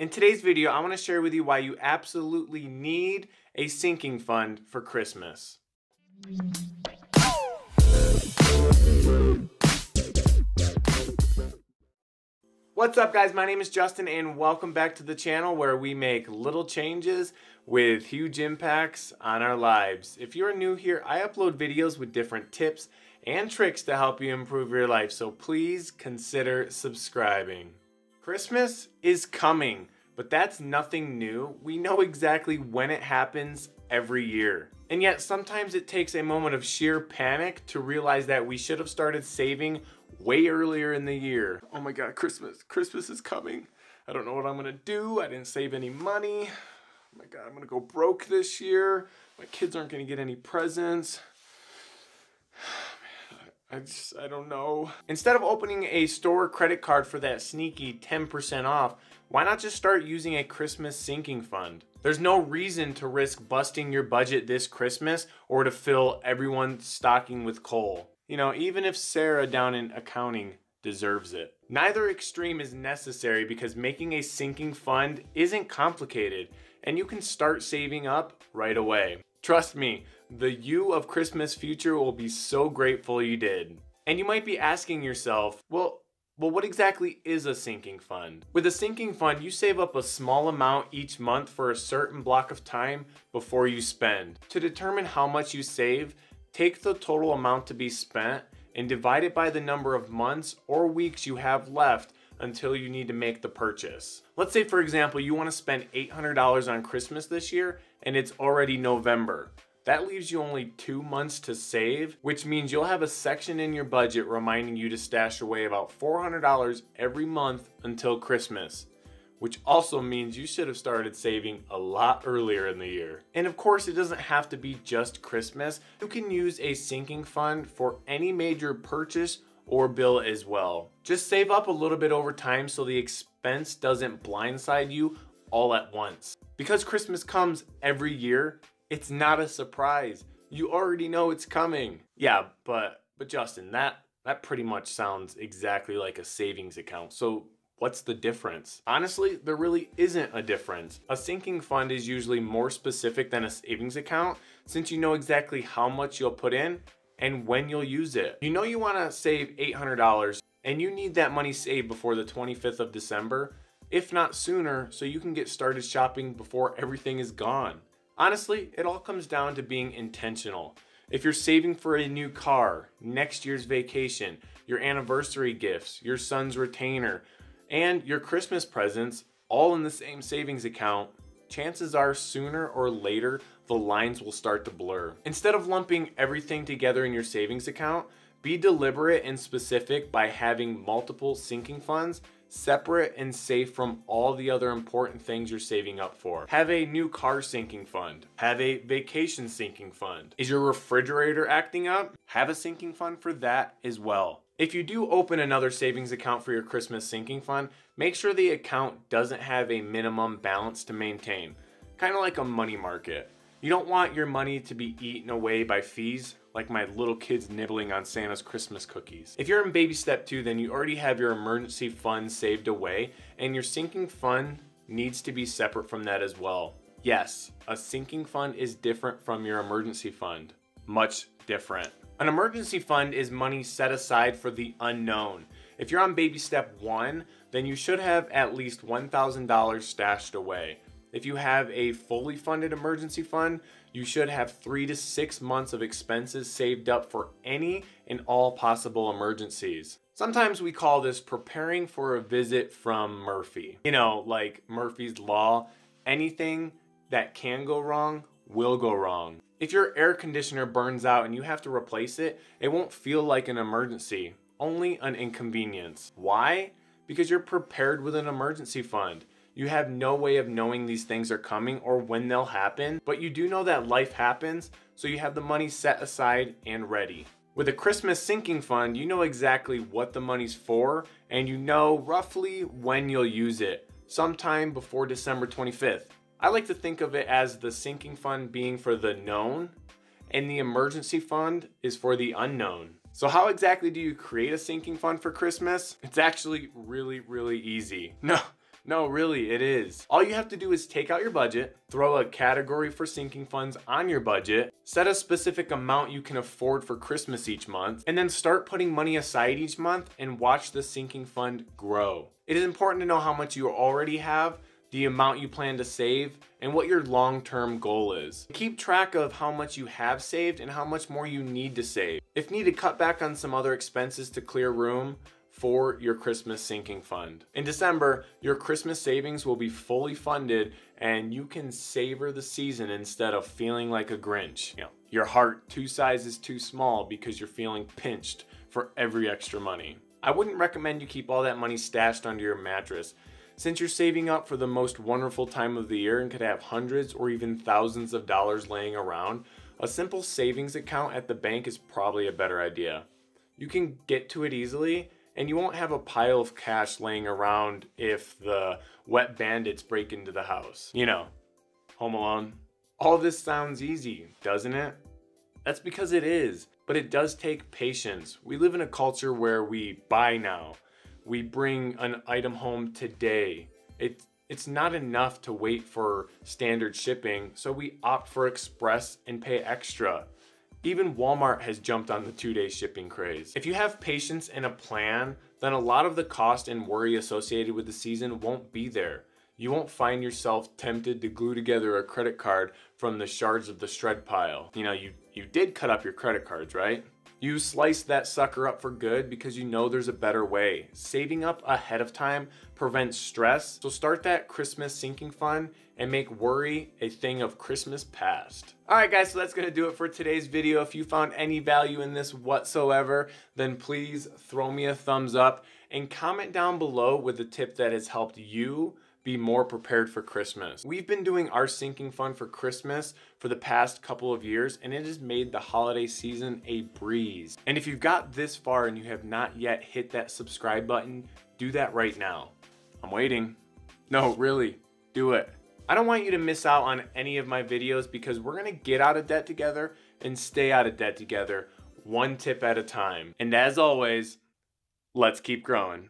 In today's video, I want to share with you why you absolutely need a sinking fund for Christmas. What's up guys, my name is Justin and welcome back to the channel where we make little changes with huge impacts on our lives. If you're new here, I upload videos with different tips and tricks to help you improve your life, so please consider subscribing. Christmas is coming, but that's nothing new. We know exactly when it happens every year. And yet sometimes it takes a moment of sheer panic to realize that we should have started saving way earlier in the year. Oh my god, Christmas, Christmas is coming. I don't know what I'm gonna do. I didn't save any money. Oh my god, I'm gonna go broke this year. My kids aren't gonna get any presents. I just, I don't know. Instead of opening a store credit card for that sneaky 10% off, why not just start using a Christmas sinking fund? There's no reason to risk busting your budget this Christmas or to fill everyone's stocking with coal. You know, even if Sarah down in accounting deserves it. Neither extreme is necessary because making a sinking fund isn't complicated and you can start saving up right away. Trust me, the you of Christmas future will be so grateful you did. And you might be asking yourself, well, well, what exactly is a sinking fund? With a sinking fund, you save up a small amount each month for a certain block of time before you spend. To determine how much you save, take the total amount to be spent and divide it by the number of months or weeks you have left until you need to make the purchase. Let's say, for example, you want to spend $800 on Christmas this year and it's already November. That leaves you only two months to save, which means you'll have a section in your budget reminding you to stash away about $400 every month until Christmas which also means you should have started saving a lot earlier in the year. And of course, it doesn't have to be just Christmas. You can use a sinking fund for any major purchase or bill as well. Just save up a little bit over time so the expense doesn't blindside you all at once. Because Christmas comes every year, it's not a surprise. You already know it's coming. Yeah, but but Justin, that that pretty much sounds exactly like a savings account. So What's the difference? Honestly, there really isn't a difference. A sinking fund is usually more specific than a savings account since you know exactly how much you'll put in and when you'll use it. You know you wanna save $800 and you need that money saved before the 25th of December, if not sooner, so you can get started shopping before everything is gone. Honestly, it all comes down to being intentional. If you're saving for a new car, next year's vacation, your anniversary gifts, your son's retainer, and your Christmas presents all in the same savings account, chances are sooner or later the lines will start to blur. Instead of lumping everything together in your savings account, be deliberate and specific by having multiple sinking funds separate and safe from all the other important things you're saving up for. Have a new car sinking fund. Have a vacation sinking fund. Is your refrigerator acting up? Have a sinking fund for that as well. If you do open another savings account for your Christmas sinking fund, make sure the account doesn't have a minimum balance to maintain, kind of like a money market. You don't want your money to be eaten away by fees like my little kids nibbling on Santa's Christmas cookies. If you're in baby step two, then you already have your emergency fund saved away and your sinking fund needs to be separate from that as well. Yes, a sinking fund is different from your emergency fund. Much different. An emergency fund is money set aside for the unknown. If you're on baby step one, then you should have at least $1,000 stashed away. If you have a fully funded emergency fund, you should have three to six months of expenses saved up for any and all possible emergencies. Sometimes we call this preparing for a visit from Murphy. You know, like Murphy's Law, anything that can go wrong will go wrong. If your air conditioner burns out and you have to replace it, it won't feel like an emergency, only an inconvenience. Why? Because you're prepared with an emergency fund. You have no way of knowing these things are coming or when they'll happen, but you do know that life happens, so you have the money set aside and ready. With a Christmas sinking fund, you know exactly what the money's for and you know roughly when you'll use it, sometime before December 25th. I like to think of it as the sinking fund being for the known and the emergency fund is for the unknown. So how exactly do you create a sinking fund for Christmas? It's actually really, really easy. No, No, really, it is. All you have to do is take out your budget, throw a category for sinking funds on your budget, set a specific amount you can afford for Christmas each month, and then start putting money aside each month and watch the sinking fund grow. It is important to know how much you already have the amount you plan to save, and what your long term goal is. Keep track of how much you have saved and how much more you need to save. If needed, cut back on some other expenses to clear room for your Christmas sinking fund. In December, your Christmas savings will be fully funded and you can savor the season instead of feeling like a Grinch. You know, your heart two sizes too small because you're feeling pinched for every extra money. I wouldn't recommend you keep all that money stashed under your mattress since you're saving up for the most wonderful time of the year and could have hundreds or even thousands of dollars laying around, a simple savings account at the bank is probably a better idea. You can get to it easily and you won't have a pile of cash laying around if the wet bandits break into the house. You know, Home Alone. All this sounds easy, doesn't it? That's because it is, but it does take patience. We live in a culture where we buy now we bring an item home today. It, it's not enough to wait for standard shipping, so we opt for express and pay extra. Even Walmart has jumped on the two day shipping craze. If you have patience and a plan, then a lot of the cost and worry associated with the season won't be there. You won't find yourself tempted to glue together a credit card from the shards of the shred pile. You know, you, you did cut up your credit cards, right? You slice that sucker up for good because you know there's a better way. Saving up ahead of time prevents stress, so start that Christmas sinking fund and make worry a thing of Christmas past. Alright guys, so that's to do it for today's video. If you found any value in this whatsoever, then please throw me a thumbs up and comment down below with a tip that has helped you be more prepared for Christmas. We've been doing our sinking fund for Christmas for the past couple of years and it has made the holiday season a breeze. And if you've got this far and you have not yet hit that subscribe button, do that right now. I'm waiting. No, really, do it. I don't want you to miss out on any of my videos because we're gonna get out of debt together and stay out of debt together one tip at a time. And as always, let's keep growing.